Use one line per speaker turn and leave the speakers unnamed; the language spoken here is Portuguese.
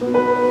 Música